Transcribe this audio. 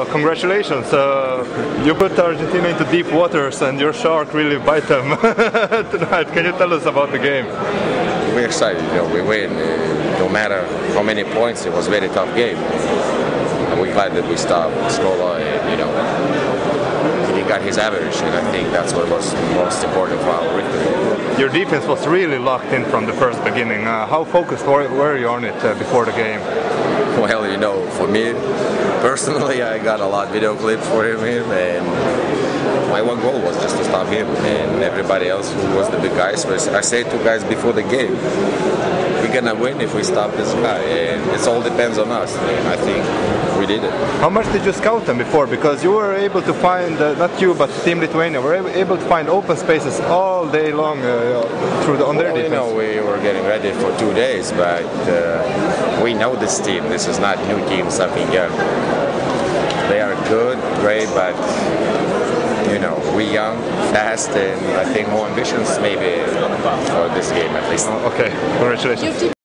Uh, congratulations. Uh, you put Argentina into deep waters and your shark really bite them tonight. Can you tell us about the game? We're excited, you know, we win. Uh, no matter how many points, it was a very tough game. And we're glad that we stopped Scola and, you know, he got his average, and I think that's what was most important for our victory. Your defense was really locked in from the first beginning. Uh, how focused were, were you on it uh, before the game? Well, you know, for me, personally, I got a lot of video clips for him, and my one goal was just to stop him and everybody else who was the big guys. I said to guys before the game, we're gonna win if we stop this guy, and it all depends on us. And I think we did it. How much did you scout them before? Because you were able to find, uh, not you, but Team Lithuania, were able to find open spaces all day long uh, through the, on their well, defense. You know, we were getting ready for two days, but uh, we know this team. This is not new team, something young. They are good, great, but you know, we young, fast, and I think more ambitions maybe for this game at least. Oh, okay, congratulations.